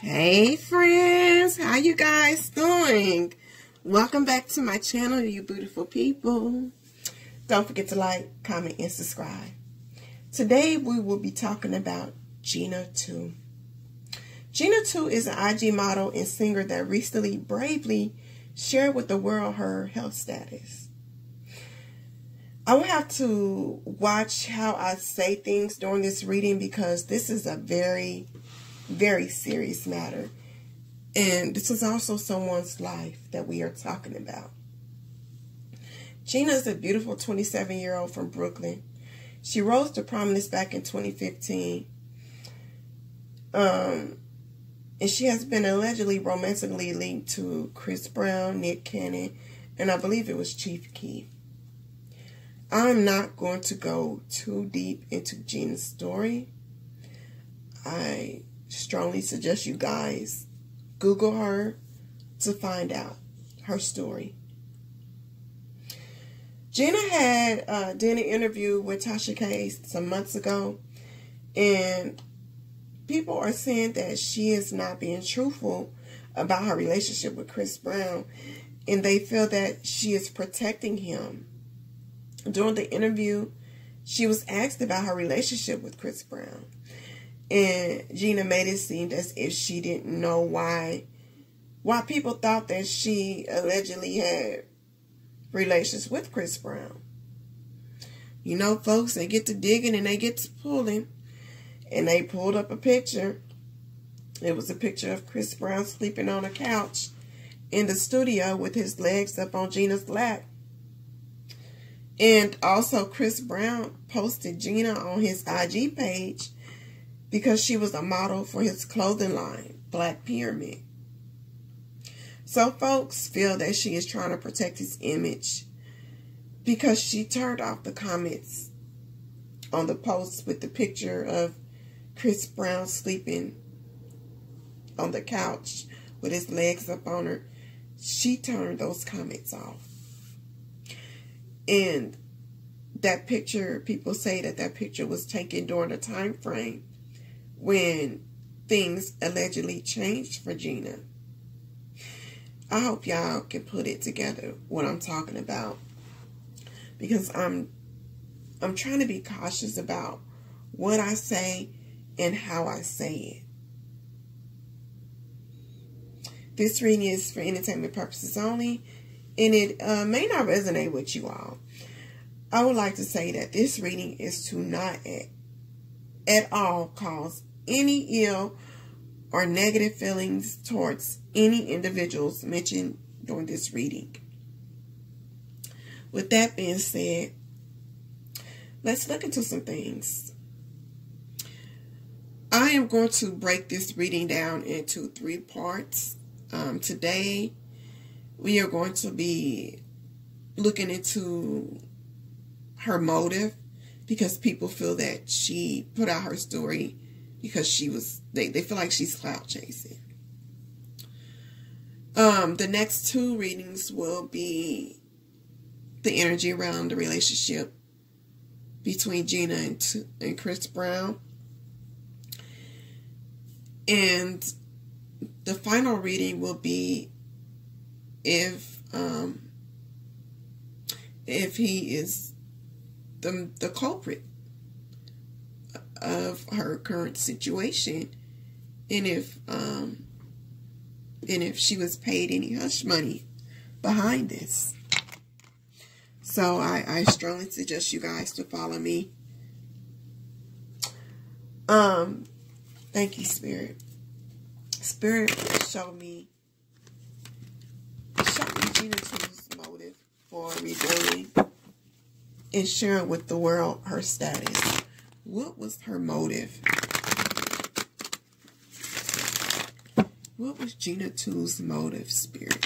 Hey friends, how you guys doing? Welcome back to my channel, you beautiful people. Don't forget to like, comment, and subscribe. Today we will be talking about Gena Tew. Gena Tew is an IG model and singer that recently bravely shared with the world her health status. I will have to watch how I say things during this reading because this is a very very serious matter. And this is also someone's life that we are talking about. Gena is a beautiful 27 year old from Brooklyn. She rose to prominence back in 2015. Um, and she has been allegedly romantically linked to Chris Brown, Nick Cannon, and I believe it was Chief Keef. I'm not going to go too deep into Gena's story. I strongly suggest you guys Google her to find out her story. Gena had uh, did an interview with Tasha K some months ago, and people are saying that she is not being truthful about her relationship with Chris Brown, and they feel that she is protecting him. During the interview, she was asked about her relationship with Chris Brown. And Gena made it seem as if she didn't know why why people thought that she allegedly had relations with Chris Brown. You know, folks, they get to digging and they get to pulling. And they pulled up a picture. It was a picture of Chris Brown sleeping on a couch in the studio with his legs up on Gena's lap. And also, Chris Brown posted Gena on his IG page because she was a model for his clothing line, Black Pyramid. So folks feel that she is trying to protect his image because she turned off the comments on the post with the picture of Chris Brown sleeping on the couch with his legs up on her. She turned those comments off. And that picture, people say that that picture was taken during a time frame when things allegedly changed for Gena. I hope y'all can put it together what I'm talking about because I'm I'm trying to be cautious about what I say and how I say it. This reading is for entertainment purposes only and it uh, may not resonate with you all. I would like to say that this reading is to not at, at all cause any ill or negative feelings towards any individuals mentioned during this reading. With that being said, let's look into some things. I am going to break this reading down into three parts. Um, today, we are going to be looking into her motive because people feel that she put out her story because she was they, they feel like she's cloud chasing. Um, the next two readings will be the energy around the relationship between Gena and, and Chris Brown. And the final reading will be if um, if he is the the culprit of her current situation and if um and if she was paid any hush money behind this. So I, I strongly suggest you guys to follow me. Um, thank you, Spirit. Spirit show me, show me Gena Tew's motive for revealing and sharing with the world her status. What was her motive? What was Gena Tew's motive, Spirit?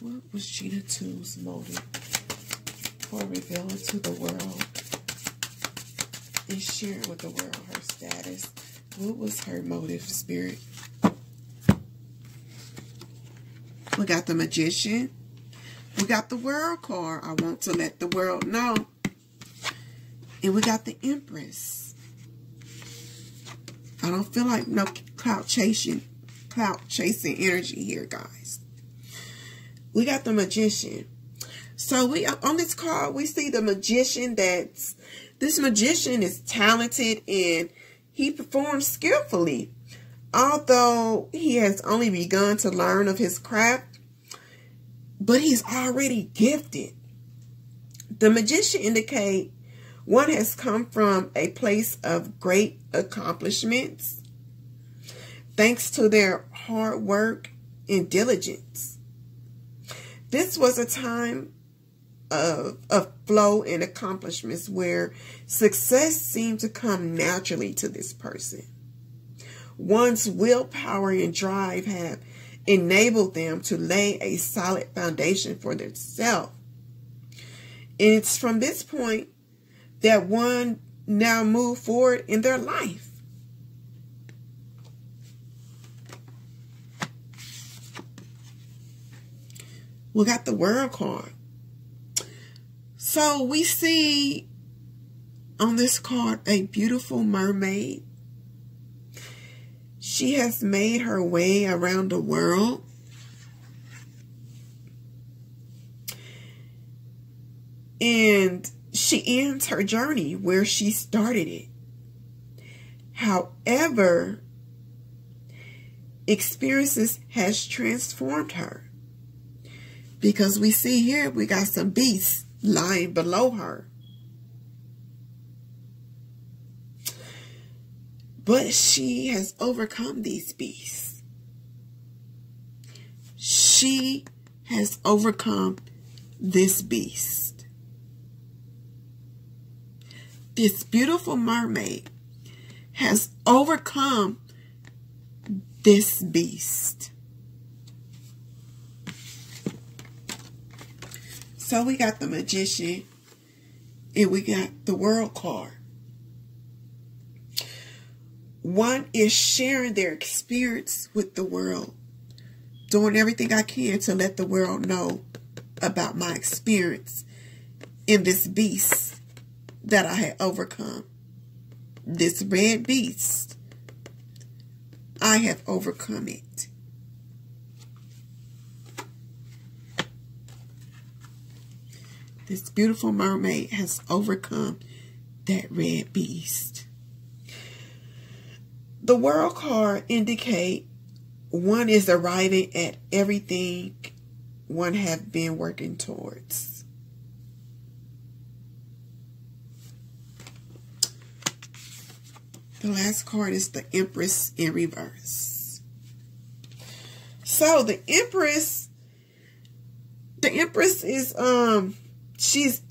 What was Gena Tew's motive for revealing to the world and sharing with the world her status? What was her motive, Spirit? We got the magician. We got the world card. I want to let the world know. And we got the Empress. I don't feel like no clout chasing, clout chasing energy here, guys. We got the Magician. So we on this card we see the magician that's this magician is talented and he performs skillfully. Although he has only begun to learn of his craft, but he's already gifted. The magician indicate one has come from a place of great accomplishments thanks to their hard work and diligence. This was a time of, of flow and accomplishments where success seemed to come naturally to this person. One's willpower and drive have enabled them to lay a solid foundation for themselves. It's from this point that one now move forward in their life. We got the world card. So we see on this card a beautiful mermaid. She has made her way around the world. And she ends her journey where she started it. However, experiences has transformed her. Because we see here we got some beasts lying below her. But she has overcome these beasts. She has overcome this beast. This beautiful mermaid has overcome this beast. So we got the magician and we got the world card. One is sharing their experience with the world, doing everything I can to let the world know about my experience in this beast that I had overcome. This red beast, I have overcome it. This beautiful mermaid has overcome that red beast. The world card indicate one is arriving at everything one have been working towards. The last card is the Empress in reverse. So the Empress, the Empress is um she's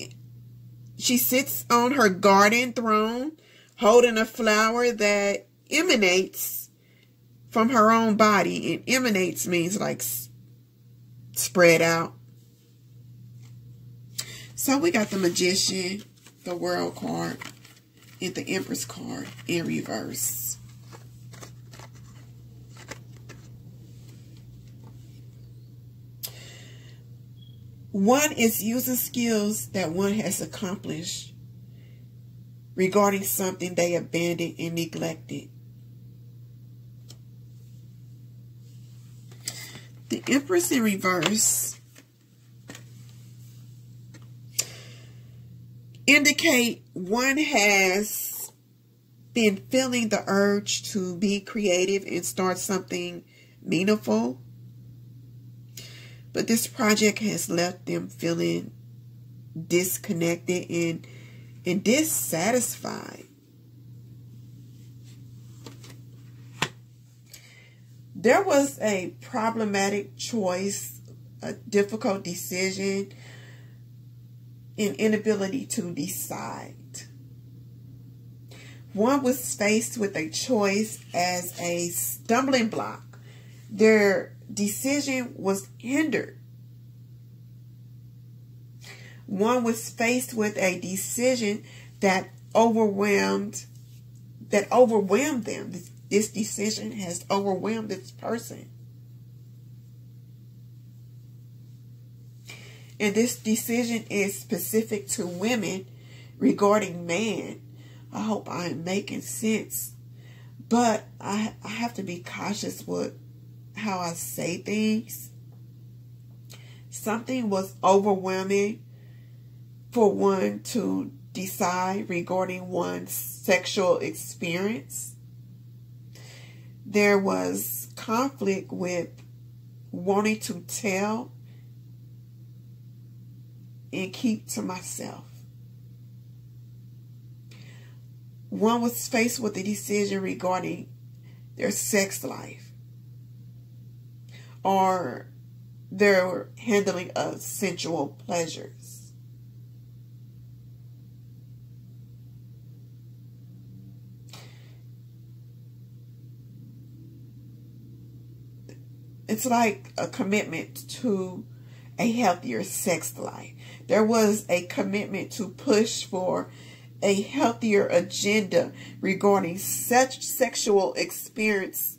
she sits on her garden throne holding a flower that emanates from her own body and emanates means like spread out so we got the magician the world card and the empress card in reverse One is using skills that one has accomplished regarding something they abandoned and neglected. Empress in reverse indicate one has been feeling the urge to be creative and start something meaningful but this project has left them feeling disconnected and, and dissatisfied. There was a problematic choice, a difficult decision, an inability to decide. One was faced with a choice as a stumbling block. Their decision was hindered. One was faced with a decision that overwhelmed that overwhelmed them. This, decision has overwhelmed this person. And this decision is specific to women regarding man. I hope I am making sense. But I, I have to be cautious with how I say things. Something was overwhelming for one to decide regarding one's sexual experience. There was conflict with wanting to tell and keep to myself. One was faced with a decision regarding their sex life or their handling of sensual pleasures. It's like a commitment to a healthier sex life. There was a commitment to push for a healthier agenda regarding such sexual experience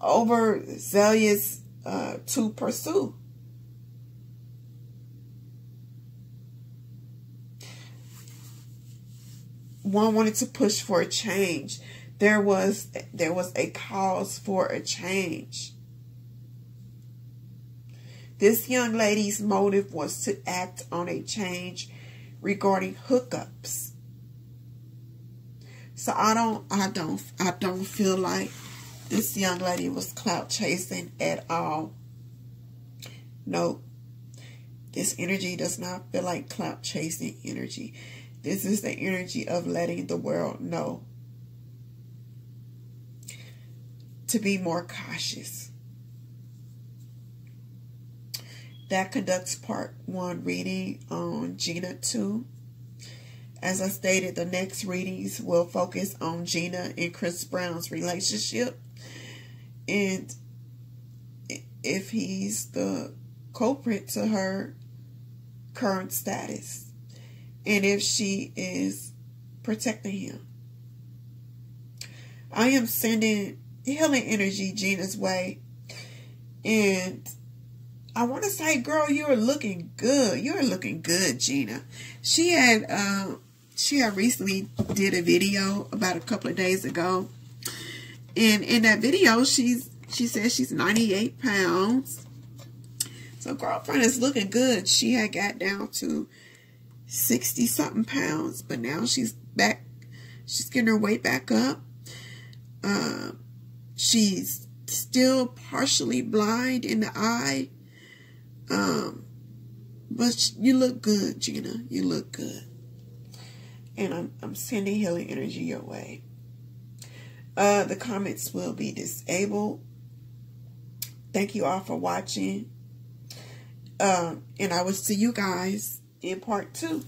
over zealous uh, to pursue. One wanted to push for a change. There was there was a cause for a change. This young lady's motive was to act on a change regarding hookups. So I don't, I don't, I don't feel like this young lady was clout chasing at all. No, this energy does not feel like clout chasing energy. This is the energy of letting the world know to be more cautious. That conducts part one reading on Gena Tew. As I stated, the next readings will focus on Gena and Chris Brown's relationship and if he's the culprit to her current status and if she is protecting him. I am sending healing energy Gena's way and I want to say, girl, you're looking good. You're looking good, Gena. She had uh, she had recently did a video about a couple of days ago. And in that video, she's she says she's 98 pounds. So girlfriend is looking good. She had got down to 60 something pounds, but now she's back. She's getting her weight back up. Uh, she's still partially blind in the eye. Um, but you look good, Gena. You look good and I'm, I'm sending healing energy your way. Uh, the comments will be disabled. Thank you all for watching. Um, and I will see you guys in part two.